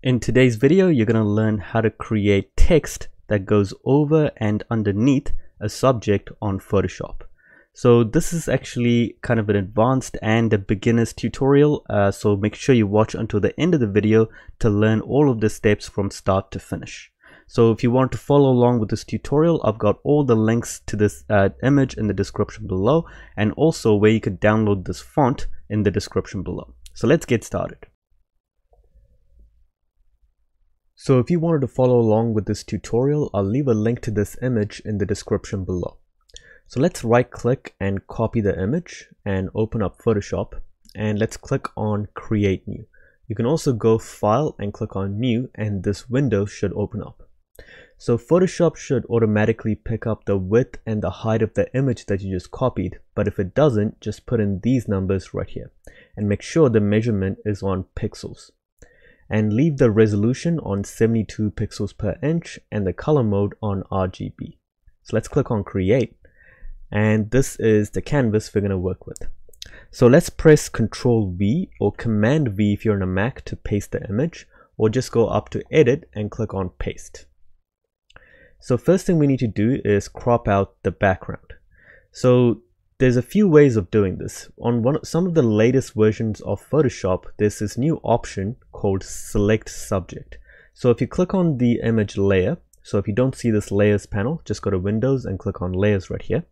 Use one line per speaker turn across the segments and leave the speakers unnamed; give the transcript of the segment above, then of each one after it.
In today's video, you're going to learn how to create text that goes over and underneath a subject on Photoshop. So this is actually kind of an advanced and a beginner's tutorial. Uh, so make sure you watch until the end of the video to learn all of the steps from start to finish. So if you want to follow along with this tutorial, I've got all the links to this uh, image in the description below and also where you could download this font in the description below. So let's get started. So if you wanted to follow along with this tutorial, I'll leave a link to this image in the description below. So let's right click and copy the image and open up Photoshop and let's click on create new. You can also go file and click on new and this window should open up. So Photoshop should automatically pick up the width and the height of the image that you just copied, but if it doesn't, just put in these numbers right here and make sure the measurement is on pixels and leave the resolution on 72 pixels per inch and the color mode on RGB. So let's click on create and this is the canvas we're going to work with. So let's press Ctrl V or Command V if you're on a Mac to paste the image or just go up to edit and click on paste. So first thing we need to do is crop out the background. So there's a few ways of doing this. On one, some of the latest versions of Photoshop, there's this new option called Select Subject. So if you click on the image layer, so if you don't see this layers panel, just go to Windows and click on layers right here.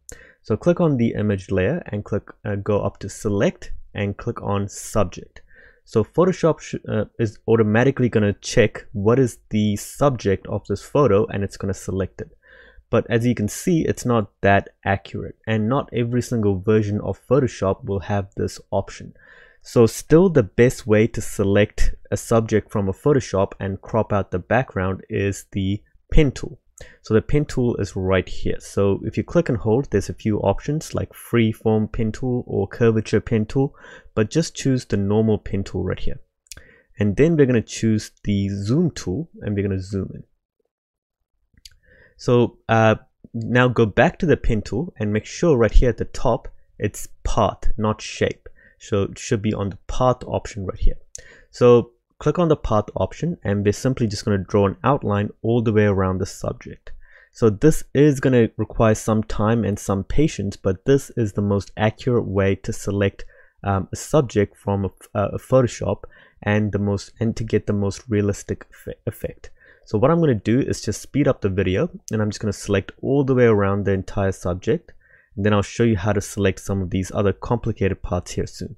So click on the image layer and click uh, go up to select and click on subject. So Photoshop uh, is automatically going to check what is the subject of this photo and it's going to select it but as you can see it's not that accurate and not every single version of Photoshop will have this option. So still the best way to select a subject from a Photoshop and crop out the background is the pen tool. So the pen tool is right here. So if you click and hold, there's a few options like freeform pen tool or curvature pen tool, but just choose the normal pen tool right here. And then we're going to choose the zoom tool and we're going to zoom in. So uh, now go back to the pen tool and make sure right here at the top, it's path, not shape. So it should be on the path option right here. So click on the path option and we're simply just going to draw an outline all the way around the subject. So this is going to require some time and some patience, but this is the most accurate way to select um, a subject from a, a, Photoshop and the most and to get the most realistic effect. So what I'm going to do is just speed up the video and I'm just going to select all the way around the entire subject. And then I'll show you how to select some of these other complicated parts here soon.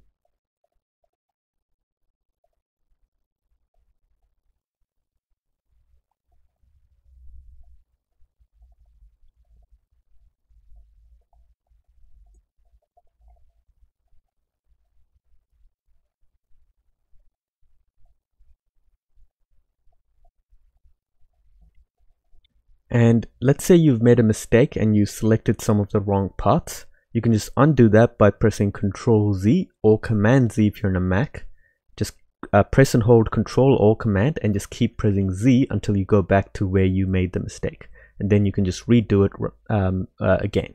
And let's say you've made a mistake and you selected some of the wrong parts. You can just undo that by pressing Ctrl Z or Command Z if you're on a Mac. Just uh, press and hold Ctrl or Command and just keep pressing Z until you go back to where you made the mistake. And then you can just redo it um, uh, again.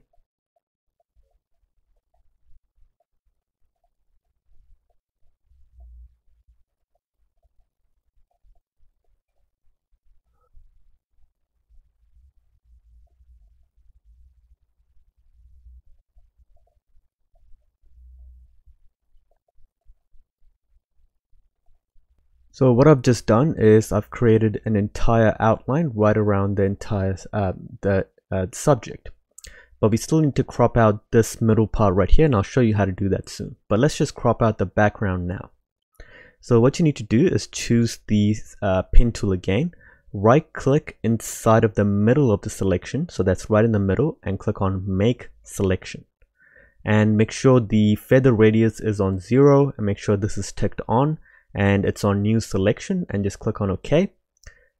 So what I've just done is I've created an entire outline right around the entire uh, the uh, subject. But we still need to crop out this middle part right here and I'll show you how to do that soon. But let's just crop out the background now. So what you need to do is choose the uh, pen tool again, right click inside of the middle of the selection. So that's right in the middle and click on make selection. And make sure the feather radius is on zero and make sure this is ticked on and it's on new selection and just click on OK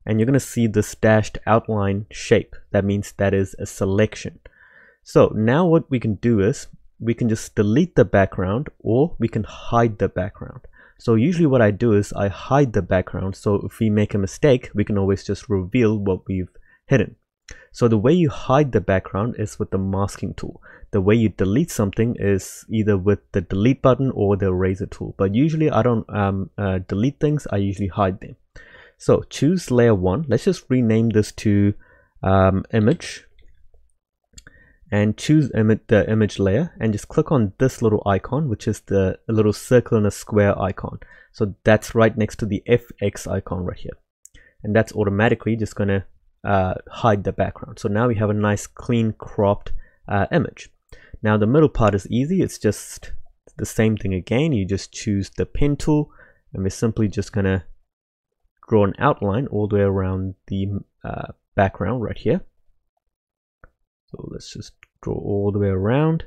and you're going to see this dashed outline shape. That means that is a selection. So now what we can do is we can just delete the background or we can hide the background. So usually what I do is I hide the background so if we make a mistake we can always just reveal what we've hidden so the way you hide the background is with the masking tool. The way you delete something is either with the delete button or the eraser tool. But usually I don't um, uh, delete things, I usually hide them. So choose layer one. Let's just rename this to um, image and choose the image layer and just click on this little icon which is the little circle and a square icon so that's right next to the fx icon right here and that's automatically just to uh, hide the background so now we have a nice clean cropped uh, image now the middle part is easy it's just the same thing again you just choose the pen tool and we're simply just going to draw an outline all the way around the uh, background right here so let's just draw all the way around.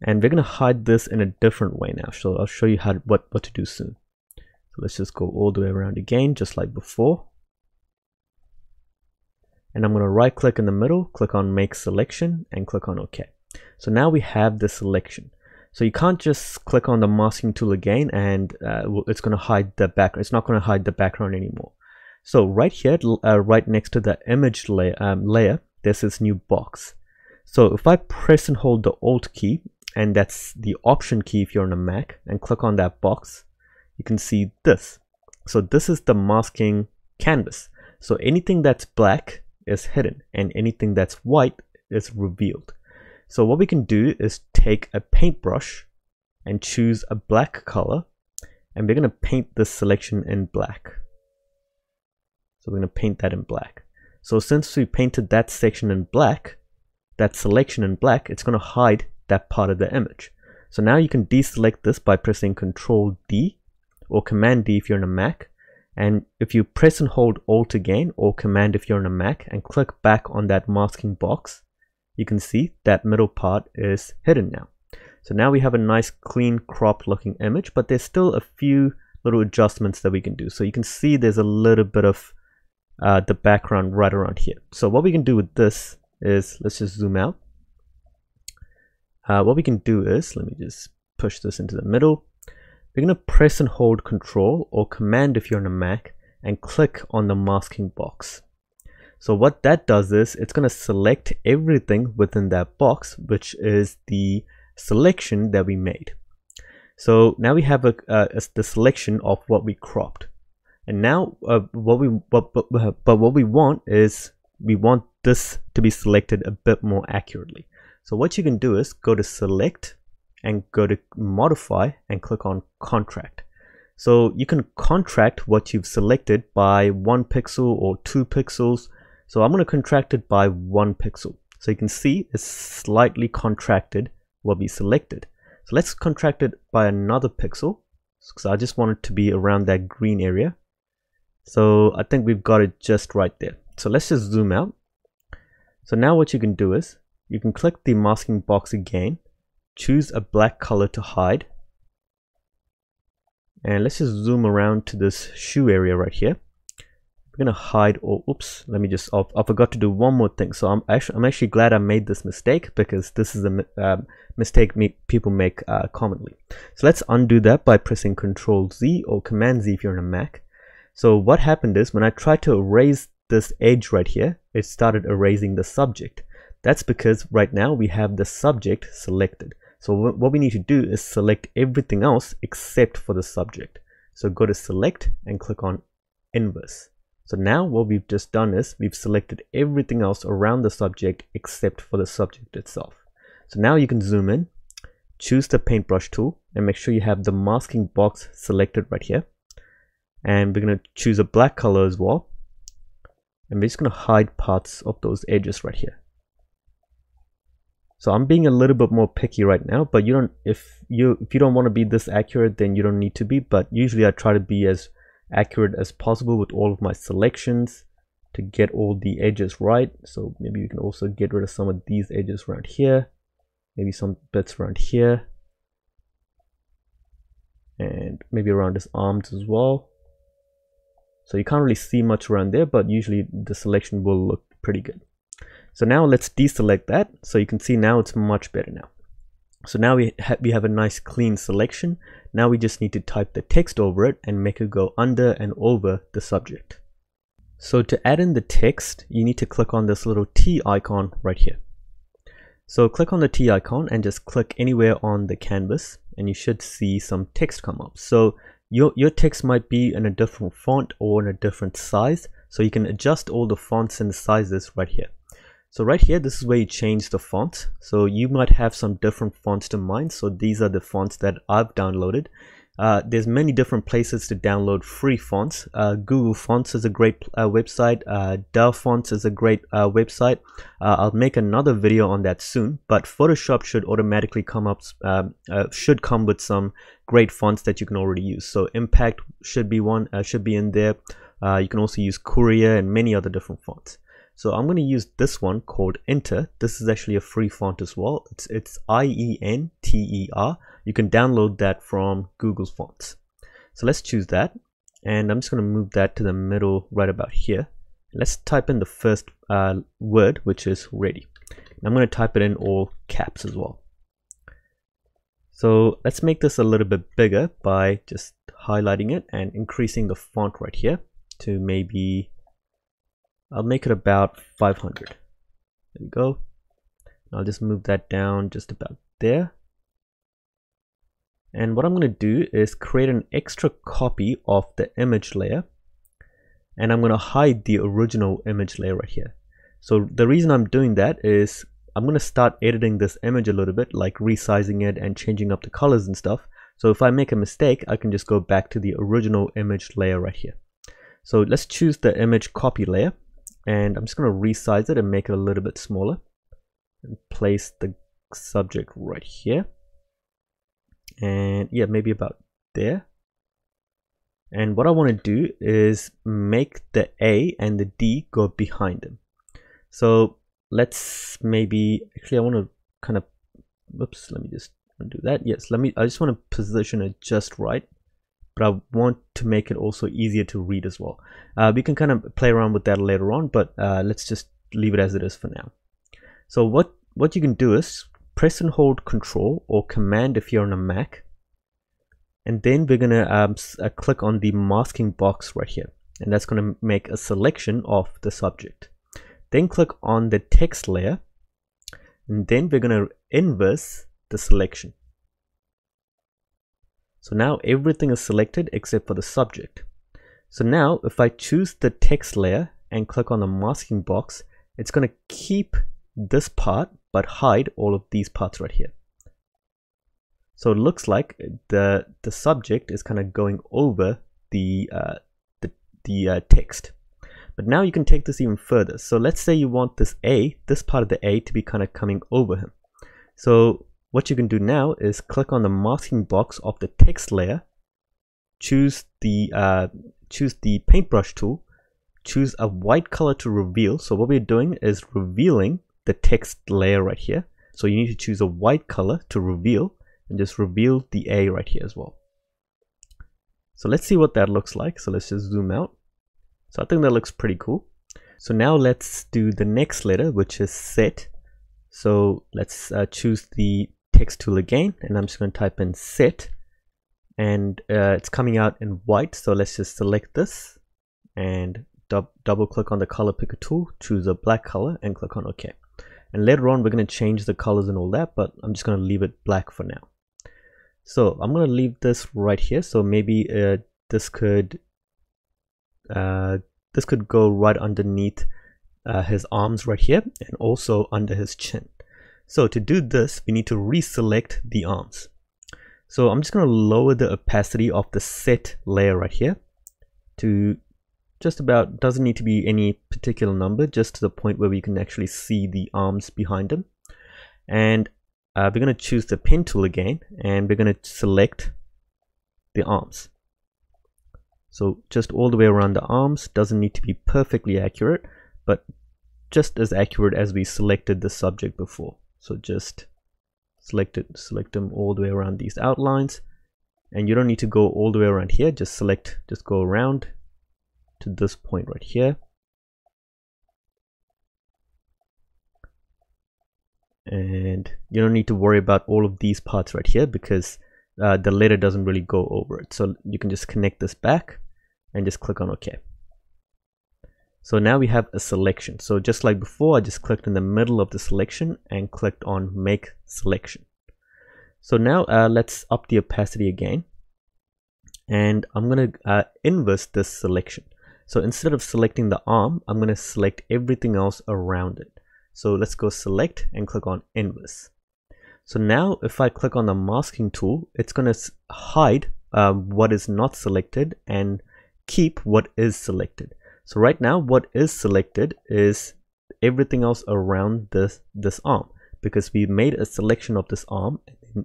And we're going to hide this in a different way now. So I'll show you how what, what to do soon. So let's just go all the way around again, just like before. And I'm going to right click in the middle, click on make selection and click on OK. So now we have the selection. So you can't just click on the masking tool again and uh, it's going to hide the background. It's not going to hide the background anymore. So right here, uh, right next to the image layer, um, layer, there's this new box. So if I press and hold the Alt key, and that's the Option key if you're on a Mac, and click on that box, you can see this. So this is the masking canvas. So anything that's black is hidden, and anything that's white is revealed. So what we can do is take a paintbrush and choose a black color, and we're going to paint this selection in black. So we're going to paint that in black. So since we painted that section in black, that selection in black, it's going to hide that part of the image. So now you can deselect this by pressing Control D or Command D if you're on a Mac. And if you press and hold Alt again or Command if you're on a Mac and click back on that masking box, you can see that middle part is hidden now. So now we have a nice clean cropped looking image, but there's still a few little adjustments that we can do. So you can see there's a little bit of uh, the background right around here. So what we can do with this is let's just zoom out. Uh, what we can do is, let me just push this into the middle. We're going to press and hold control or command if you're on a Mac and click on the masking box. So what that does is it's going to select everything within that box, which is the selection that we made. So now we have a, a the selection of what we cropped. And now uh, what we but, but what we want is we want this to be selected a bit more accurately. So what you can do is go to select and go to modify and click on contract. So you can contract what you've selected by one pixel or two pixels. So I'm going to contract it by one pixel. So you can see it's slightly contracted what we selected. So let's contract it by another pixel because I just want it to be around that green area. So I think we've got it just right there. So let's just zoom out so now what you can do is you can click the masking box again, choose a black color to hide. And let's just zoom around to this shoe area right here. We're gonna hide or oops, let me just oh, I forgot to do one more thing. So I'm actually I'm actually glad I made this mistake because this is a um, mistake me, people make uh, commonly. So let's undo that by pressing Control Z or Command Z if you're on a Mac. So what happened is when I tried to erase this edge right here, it started erasing the subject. That's because right now we have the subject selected. So what we need to do is select everything else except for the subject. So go to select and click on inverse. So now what we've just done is we've selected everything else around the subject except for the subject itself. So now you can zoom in, choose the paintbrush tool and make sure you have the masking box selected right here. And we're going to choose a black color as well and we're just going to hide parts of those edges right here so I'm being a little bit more picky right now but you don't if you if you don't want to be this accurate then you don't need to be but usually I try to be as accurate as possible with all of my selections to get all the edges right so maybe you can also get rid of some of these edges around here maybe some bits around here and maybe around his arms as well so you can't really see much around there, but usually the selection will look pretty good. So now let's deselect that. So you can see now it's much better now. So now we, ha we have a nice clean selection. Now we just need to type the text over it and make it go under and over the subject. So to add in the text, you need to click on this little T icon right here. So click on the T icon and just click anywhere on the canvas and you should see some text come up. So your, your text might be in a different font or in a different size. So you can adjust all the fonts and sizes right here. So right here, this is where you change the font. So you might have some different fonts to mine. So these are the fonts that I've downloaded. Uh, there's many different places to download free fonts. Uh, Google Fonts is a great uh, website. Uh, Dove Fonts is a great uh, website. Uh, I'll make another video on that soon. But Photoshop should automatically come up, um, should come with some great fonts that you can already use. So Impact should be one, should be in there. you can also use Courier and many other different fonts. So I'm going to use this one called Inter. This is actually a free font as well. It's, it's I-E-N-T-E-R. You can download that from Google Fonts. So let's choose that. And I'm just going to move that to the middle right about here. Let's type in the first uh, word, which is ready. And I'm going to type it in all caps as well. So let's make this a little bit bigger by just highlighting it and increasing the font right here to maybe I'll make it about 500 there we go. I'll just move that down just about there. And what I'm going to do is create an extra copy of the image layer and I'm going to hide the original image layer right here. So the reason I'm doing that is I'm going to start editing this image a little bit like resizing it and changing up the colors and stuff. So if I make a mistake I can just go back to the original image layer right here. So let's choose the image copy layer and I'm just going to resize it and make it a little bit smaller. And place the subject right here. And yeah maybe about there. And what I want to do is make the A and the D go behind them. So let's maybe actually I want to kind of whoops let me just undo that. Yes let me I just want to position it just right but I want to make it also easier to read as well. Uh, we can kind of play around with that later on, but uh, let's just leave it as it is for now. So what, what you can do is press and hold control or command if you're on a Mac. And then we're gonna um, uh, click on the masking box right here. And that's gonna make a selection of the subject. Then click on the text layer. And then we're gonna inverse the selection. So now everything is selected except for the subject. So now if I choose the text layer and click on the masking box, it's going to keep this part but hide all of these parts right here. So it looks like the the subject is kind of going over the uh, the, the uh, text. But now you can take this even further. So let's say you want this A, this part of the A to be kind of coming over him. So what you can do now is click on the masking box of the text layer, choose the uh, choose the paintbrush tool, choose a white color to reveal. So what we're doing is revealing the text layer right here. So you need to choose a white color to reveal and just reveal the A right here as well. So let's see what that looks like. So let's just zoom out. So I think that looks pretty cool. So now let's do the next letter, which is set. So let's uh, choose the text tool again and I'm just going to type in set and uh, it's coming out in white so let's just select this and dub double click on the color picker tool choose a black color and click on OK. And later on we're going to change the colors and all that but I'm just going to leave it black for now. So I'm going to leave this right here so maybe uh, this could uh, this could go right underneath uh, his arms right here and also under his chin so to do this, we need to reselect the arms. So I'm just going to lower the opacity of the set layer right here to just about, doesn't need to be any particular number, just to the point where we can actually see the arms behind them. And uh, we're going to choose the pen tool again, and we're going to select the arms. So just all the way around the arms, doesn't need to be perfectly accurate, but just as accurate as we selected the subject before so just select it select them all the way around these outlines. And you don't need to go all the way around here. Just select just go around to this point right here. And you don't need to worry about all of these parts right here because uh, the letter doesn't really go over it. So you can just connect this back and just click on OK so now we have a selection. So just like before, I just clicked in the middle of the selection and clicked on make selection. So now uh, let's up the opacity again. and I'm going to uh, inverse this selection. So instead of selecting the arm, I'm going to select everything else around it. So let's go select and click on inverse. So now if I click on the masking tool, it's going to hide uh, what is not selected and keep what is selected. So right now what is selected is everything else around this, this arm because we made a selection of this arm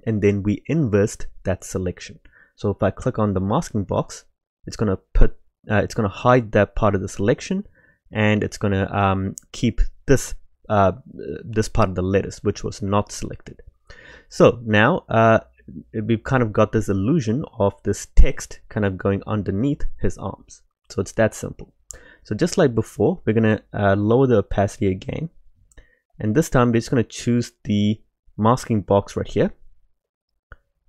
and then we inversed that selection. So if I click on the masking box, it's going to put, uh, it's to hide that part of the selection and it's going to um, keep this, uh, this part of the lettuce, which was not selected. So now uh, we've kind of got this illusion of this text kind of going underneath his arms. So it's that simple. So just like before, we're going to uh, lower the opacity again. And this time we're just going to choose the masking box right here.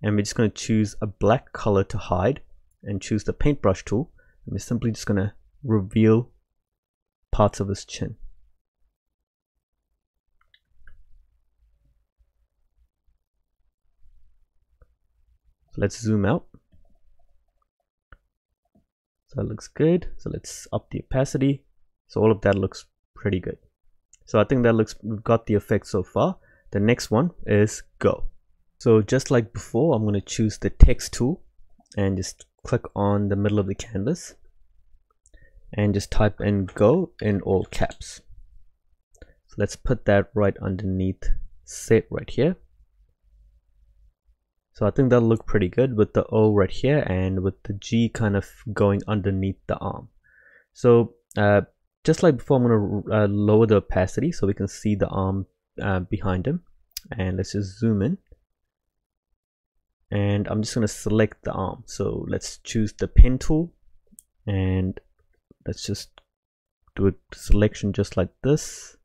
And we're just going to choose a black color to hide and choose the paintbrush tool. And we're simply just going to reveal parts of his chin. Let's zoom out. So that looks good. So let's up the opacity. So all of that looks pretty good. So I think that looks, we've got the effect so far. The next one is go. So just like before, I'm going to choose the text tool and just click on the middle of the canvas and just type in go in all caps. So let's put that right underneath set right here. So I think that'll look pretty good with the O right here and with the G kind of going underneath the arm. So uh, just like before, I'm going to uh, lower the opacity so we can see the arm uh, behind him. And let's just zoom in. And I'm just going to select the arm. So let's choose the pen tool and let's just do a selection just like this.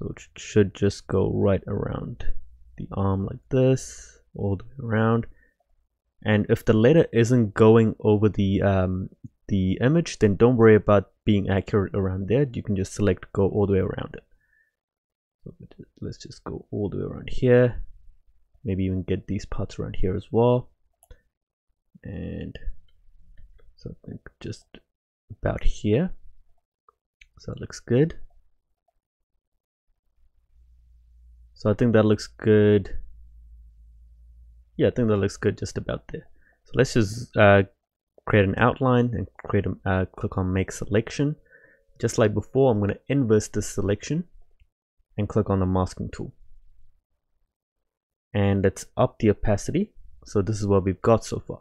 So it should just go right around the arm like this, all the way around. And if the letter isn't going over the um, the image, then don't worry about being accurate around there. You can just select go all the way around it. So let's just go all the way around here. Maybe even get these parts around here as well. And so I think just about here. So that looks good. So I think that looks good. Yeah, I think that looks good just about there. So let's just uh, create an outline and create a uh, click on make selection. Just like before, I'm going to inverse this selection and click on the masking tool. And let's up the opacity. So this is what we've got so far.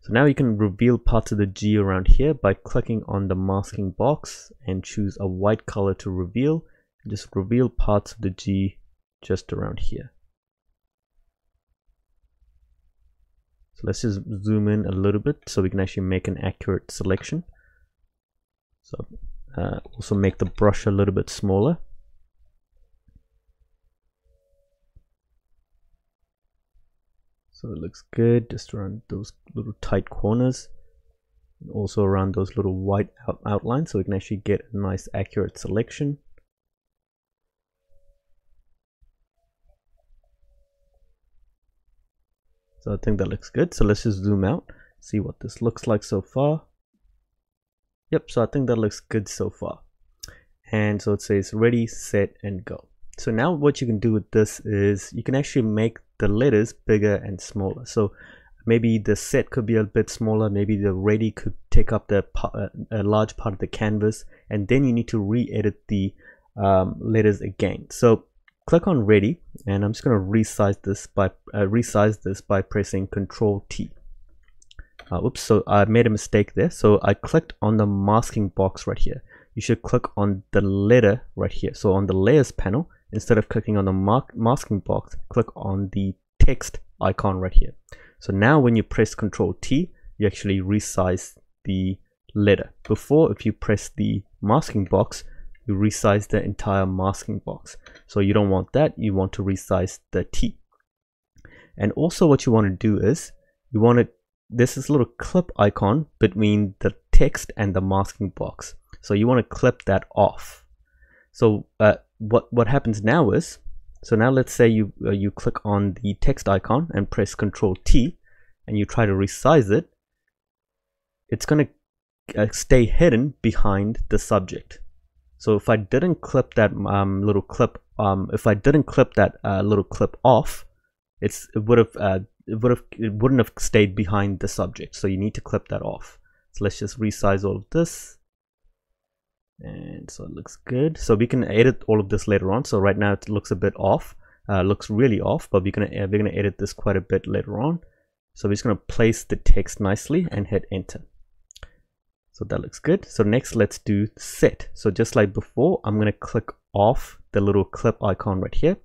So now you can reveal parts of the G around here by clicking on the masking box and choose a white color to reveal. Just reveal parts of the G just around here. So let's just zoom in a little bit so we can actually make an accurate selection. So uh, also make the brush a little bit smaller. So it looks good just around those little tight corners. And also around those little white out outlines so we can actually get a nice accurate selection. So I think that looks good. So let's just zoom out, see what this looks like so far. Yep, so I think that looks good so far. And so it says ready, set, and go. So now what you can do with this is you can actually make the letters bigger and smaller. So maybe the set could be a bit smaller, maybe the ready could take up the uh, a large part of the canvas, and then you need to re-edit the um, letters again. So click on ready and I'm just going to resize this by uh, resize this by pressing control T. Uh, oops so I made a mistake there. So I clicked on the masking box right here. You should click on the letter right here. So on the layers panel instead of clicking on the masking box click on the text icon right here. So now when you press control T you actually resize the letter. Before if you press the masking box you resize the entire masking box. So you don't want that, you want to resize the T. And also what you want to do is, you want to, there's this little clip icon between the text and the masking box. So you want to clip that off. So uh, what, what happens now is, so now let's say you uh, you click on the text icon and press Control T and you try to resize it it's going to uh, stay hidden behind the subject so if I didn't clip that um, little clip um, if I didn't clip that uh, little clip off it's it would have uh, it would have it wouldn't have stayed behind the subject. So you need to clip that off. So let's just resize all of this. And so it looks good. So we can edit all of this later on. So right now it looks a bit off uh, looks really off but we're gonna uh, we're gonna edit this quite a bit later on. So we're just gonna place the text nicely and hit enter so that looks good so next let's do set so just like before i'm gonna click off the little clip icon right here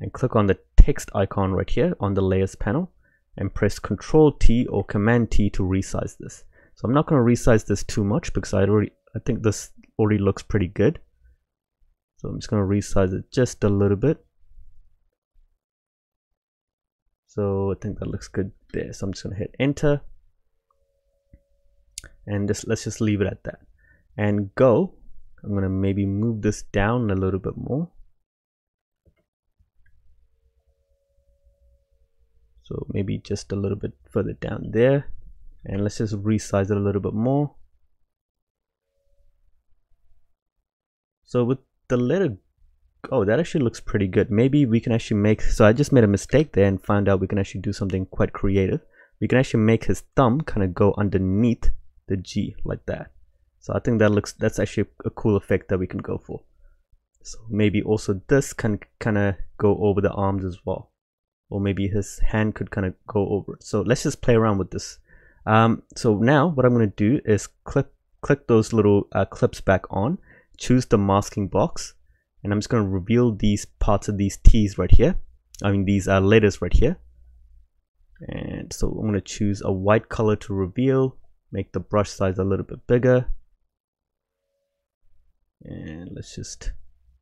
and click on the text icon right here on the layers panel and press Control T or Command T to resize this. So I'm not going to resize this too much because I already I think this already looks pretty good. So I'm just going to resize it just a little bit. So I think that looks good there. So I'm just going to hit enter. And just let's just leave it at that. And go. I'm to maybe move this down a little bit more. so maybe just a little bit further down there and let's just resize it a little bit more so with the letter oh that actually looks pretty good maybe we can actually make so I just made a mistake there and found out we can actually do something quite creative we can actually make his thumb kind of go underneath the G like that so I think that looks that's actually a cool effect that we can go for so maybe also this can kind of go over the arms as well or maybe his hand could kind of go over. So let's just play around with this. Um, so now what I'm going to do is click click those little uh, clips back on, choose the masking box, and I'm just going to reveal these parts of these T's right here. I mean these uh, letters right here. And so I'm going to choose a white color to reveal, make the brush size a little bit bigger. And let's just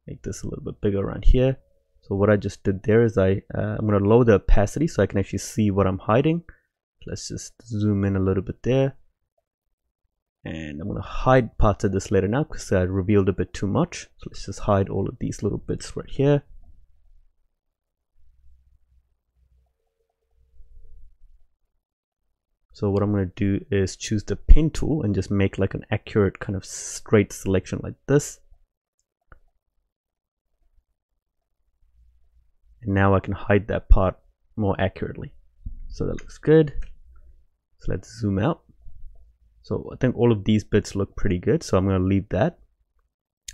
make this a little bit bigger around here. So what I just did there is I uh, I'm to lower the opacity so I can actually see what I'm hiding. Let's just zoom in a little bit there. And I'm going to hide parts of this later now because I revealed a bit too much. So let's just hide all of these little bits right here So what I'm going to do is choose the pen tool and just make like an accurate kind of straight selection like this. and now I can hide that part more accurately. So that looks good. So let's zoom out. So I think all of these bits look pretty good so I'm going to leave that.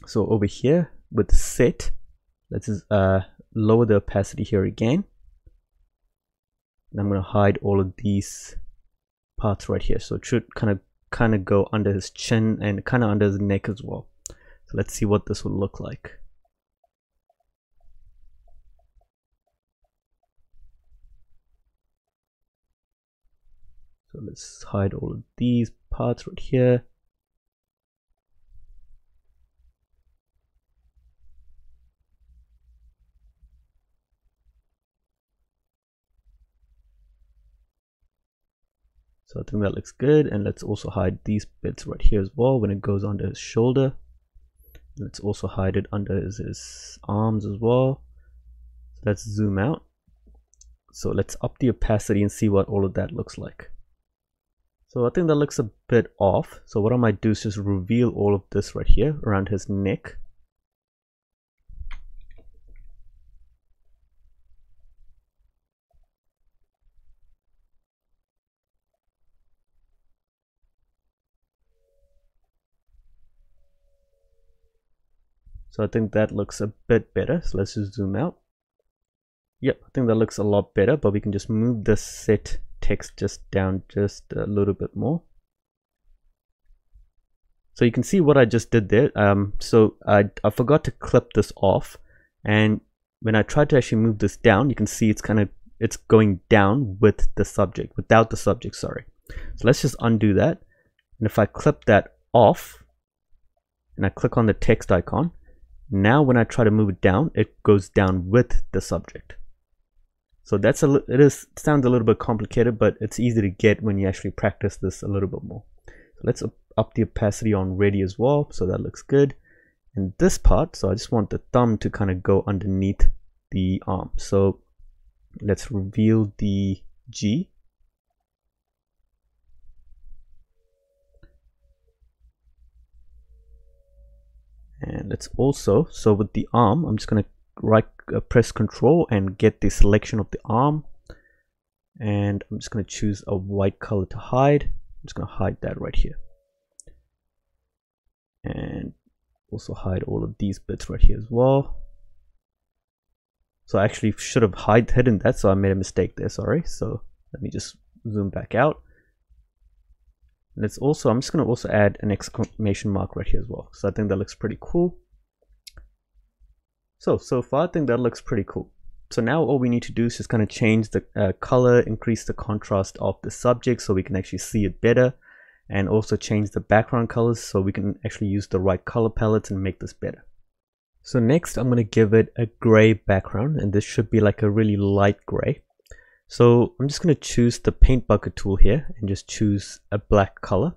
So over here with set let's uh, lower the opacity here again. And I'm going to hide all of these parts right here. So it should kind of kind of go under his chin and kind of under his neck as well. So let's see what this will look like. So let's hide all of these parts right here So I think that looks good and let's also hide these bits right here as well when it goes under his shoulder. Let's also hide it under his, his arms as well. So let's zoom out. So let's up the opacity and see what all of that looks like. So I think that looks a bit off. So what I might do is just reveal all of this right here around his neck. So I think that looks a bit better. So let's just zoom out. Yep, I think that looks a lot better, but we can just move the set text just down just a little bit more. So you can see what I just did there. Um, so I, I forgot to clip this off. And when I try to actually move this down you can see it's kind of it's going down with the subject without the subject sorry. So let's just undo that. And if I clip that off and I click on the text icon now when I try to move it down it goes down with the subject so that's a it is sounds a little bit complicated, but it's easy to get when you actually practice this a little bit more. So let's up, up the opacity on ready as well. So that looks good. And this part, so I just want the thumb to kind of go underneath the arm so let's reveal the G and let's also so with the arm I'm just gonna right uh, press control and get the selection of the arm. And I'm just gonna choose a white color to hide. I'm just gonna hide that right here. And also hide all of these bits right here as well. So I actually should have hide hidden that so I made a mistake there sorry. So let me just zoom back out let's also I'm just going to also add an exclamation mark right here as well so I think that looks pretty cool so so far I think that looks pretty cool so now all we need to do is just kind of change the uh, color increase the contrast of the subject so we can actually see it better and also change the background colors so we can actually use the right color palettes and make this better. So next I'm going to give it a gray background and this should be like a really light gray. So I'm just going to choose the paint bucket tool here and just choose a black color.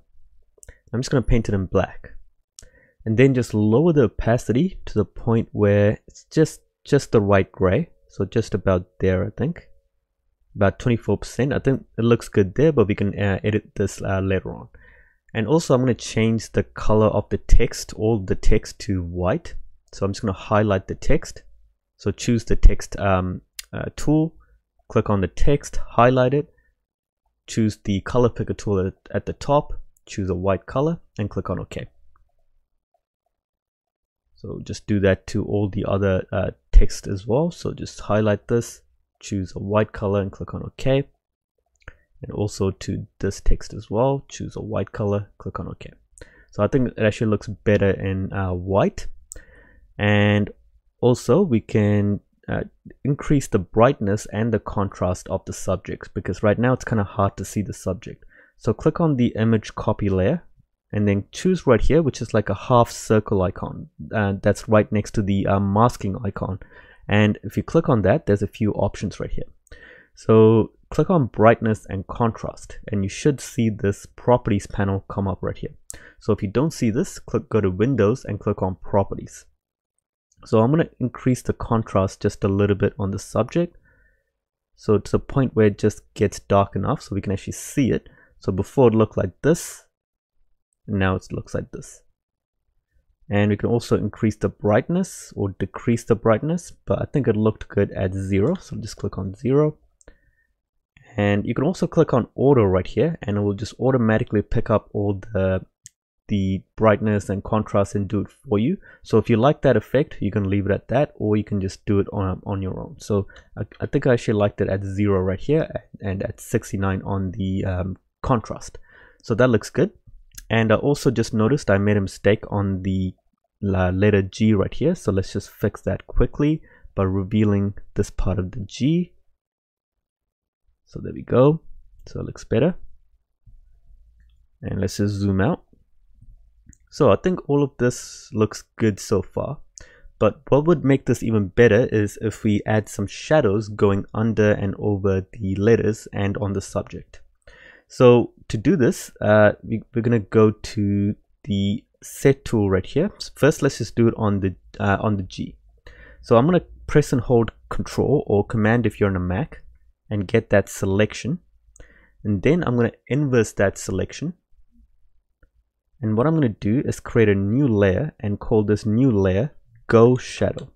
I'm just going to paint it in black and then just lower the opacity to the point where it's just just the right gray so just about there I think about 24% I think it looks good there but we can uh, edit this uh, later on and also I'm going to change the color of the text, all the text to white. So I'm just going to highlight the text. So choose the text um, uh, tool, click on the text, highlight it, choose the color picker tool at, the top, choose a white color and click on OK. So just do that to all the other uh, text as well. So just highlight this, choose a white color and click on OK and also to this text as well choose a white color click on ok so i think it actually looks better in uh, white and also we can uh, increase the brightness and the contrast of the subjects because right now it's kind of hard to see the subject so click on the image copy layer and then choose right here which is like a half circle icon uh, that's right next to the uh, masking icon and if you click on that there's a few options right here so click on brightness and contrast and you should see this properties panel come up right here. So if you don't see this, click go to Windows and click on properties. So I'm going to increase the contrast just a little bit on the subject. So to the point where it just gets dark enough so we can actually see it. So before it looked like this, now it looks like this. And we can also increase the brightness or decrease the brightness, but I think it looked good at zero. So just click on zero and you can also click on auto right here and it will just automatically pick up all the the brightness and contrast and do it for you so if you like that effect you can leave it at that or you can just do it on on your own so I, I think I actually liked it at zero right here and at 69 on the um, contrast so that looks good and I also just noticed I made a mistake on the letter G right here so let's just fix that quickly by revealing this part of the G so there we go. So it looks better. And let's just zoom out. So I think all of this looks good so far. But what would make this even better is if we add some shadows going under and over the letters and on the subject. So to do this, uh, we, are going to go to the set tool right here. First, let's just do it on the uh, on the G. So I'm going to press and hold Control or Command if you're on a Mac and get that selection and then I'm going to inverse that selection and what I'm going to do is create a new layer and call this new layer go shadow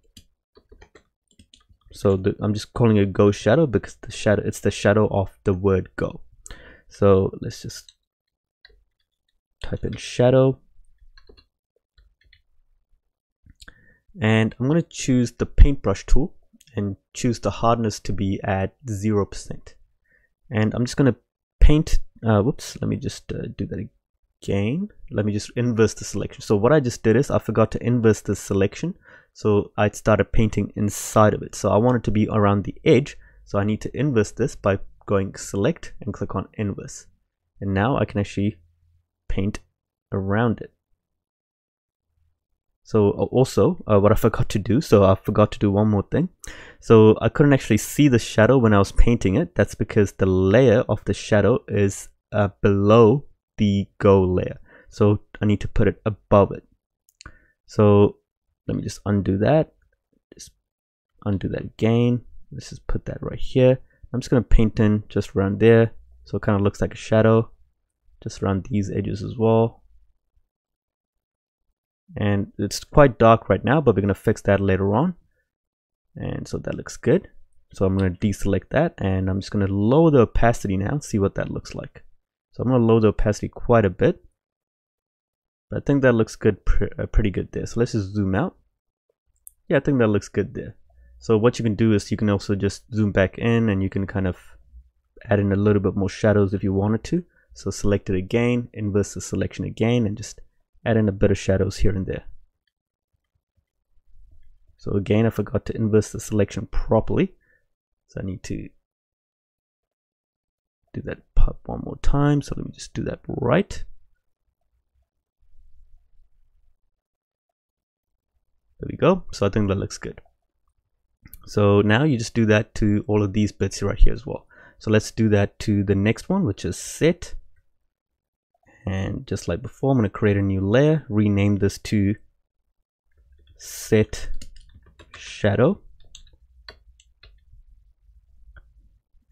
so the, I'm just calling it go shadow because the shadow it's the shadow of the word go so let's just type in shadow and I'm going to choose the paintbrush tool and choose the hardness to be at 0%. And I'm just going to paint, uh, whoops, let me just uh, do that again. Again, let me just inverse the selection. So what I just did is I forgot to inverse the selection. So I started painting inside of it. So I want it to be around the edge. So I need to inverse this by going select and click on inverse. And now I can actually paint around it. So uh, also uh, what I forgot to do, so I forgot to do one more thing. So I couldn't actually see the shadow when I was painting it. That's because the layer of the shadow is uh, below the go layer. So I need to put it above it. So let me just undo that. Just undo that again. Let's just put that right here. I'm just going to paint in just around there so it kind of looks like a shadow. Just around these edges as well. And it's quite dark right now but we're going to fix that later on. And so that looks good. So I'm going to deselect that and I'm just going to lower the opacity now see what that looks like so I'm going to lower the opacity quite a bit. But I think that looks good pr pretty good there. So let's just zoom out. Yeah I think that looks good there. So what you can do is you can also just zoom back in and you can kind of add in a little bit more shadows if you wanted to. So select it again inverse the selection again and just add in a bit of shadows here and there. So again I forgot to inverse the selection properly. So I need to do that part one more time. So let me just do that right. There we go. So I think that looks good. So now you just do that to all of these bits right here as well. So let's do that to the next one which is set. And just like before I'm going to create a new layer rename this to set shadow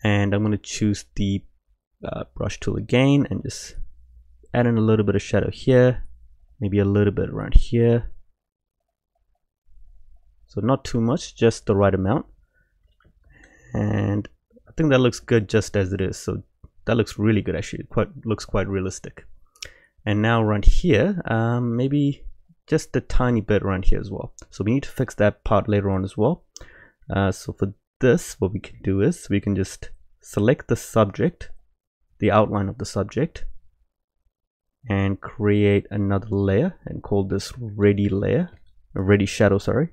and I'm going to choose the uh, brush tool again and just add in a little bit of shadow here maybe a little bit around here. So not too much just the right amount. And I think that looks good just as it is. So that looks really good actually. It quite looks quite realistic. And now around here um, maybe just a tiny bit around here as well. So we need to fix that part later on as well. Uh, so for this what we can do is we can just select the subject the outline of the subject and create another layer and call this ready layer ready shadow sorry.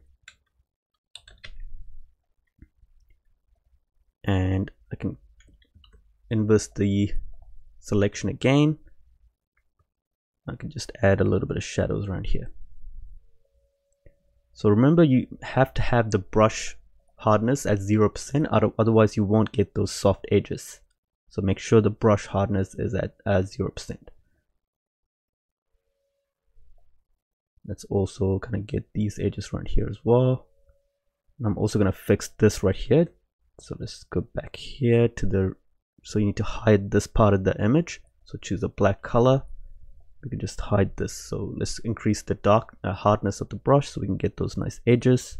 And I can inverse the selection again. I can just add a little bit of shadows around here. So remember you have to have the brush hardness at 0% otherwise you won't get those soft edges. So make sure the brush hardness is at 0% let's also kind of get these edges right here as well. And I'm also going to fix this right here. So let's go back here to the so you need to hide this part of the image. So choose a black color. We can just hide this. So let's increase the dark uh, hardness of the brush so we can get those nice edges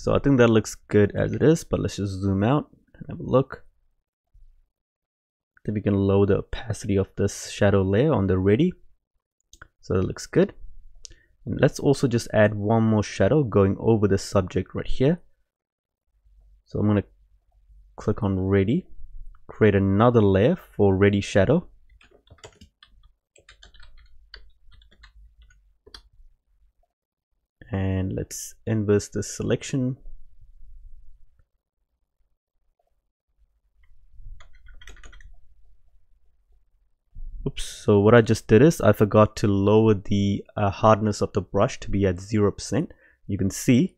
so I think that looks good as it is but let's just zoom out and have a look. Then we can lower the opacity of this shadow layer on the ready. So that looks good. And let's also just add one more shadow going over the subject right here. So I'm going to click on ready create another layer for ready shadow and let's inverse the selection. Oops so what I just did is I forgot to lower the uh, hardness of the brush to be at 0% you can see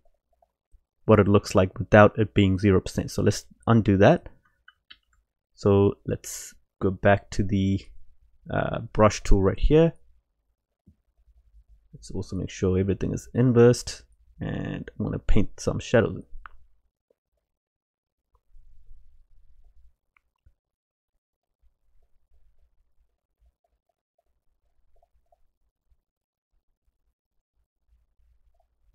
what it looks like without it being 0% so let's undo that. So let's go back to the uh, brush tool right here. Let's also make sure everything is inversed and I'm going to paint some shadows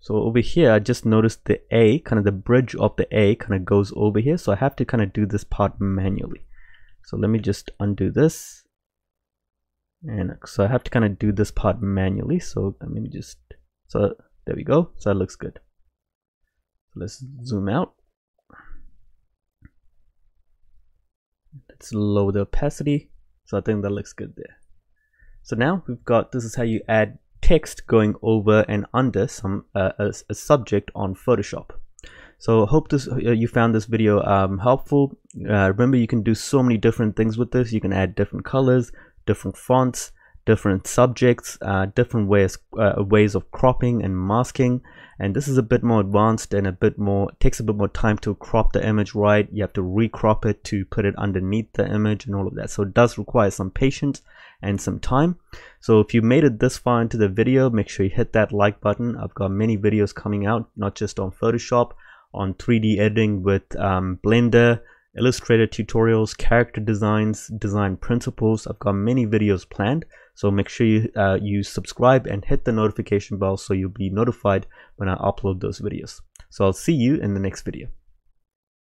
So over here, I just noticed the A, kind of the bridge of the A kind of goes over here. So I have to kind of do this part manually. So let me just undo this. And so I have to kind of do this part manually. So let me just, so there we go. So that looks good. So let's zoom out. Let's lower the opacity. So I think that looks good there. So now we've got, this is how you add text going over and under some uh, a, a, subject on Photoshop. So I hope this uh, you found this video um, helpful. Uh, remember you can do so many different things with this. You can add different colors, different fonts, different subjects, uh, different ways uh, ways of cropping and masking. And this is a bit more advanced and a bit more takes a bit more time to crop the image right. You have to recrop it to put it underneath the image and all of that. So it does require some patience and some time. So if you made it this far into the video, make sure you hit that like button. I've got many videos coming out, not just on Photoshop, on 3D editing with um, Blender, Illustrator tutorials, character designs, design principles. I've got many videos planned. So make sure you, uh, you subscribe and hit the notification bell so you'll be notified when I upload those videos. So I'll see you in the next video.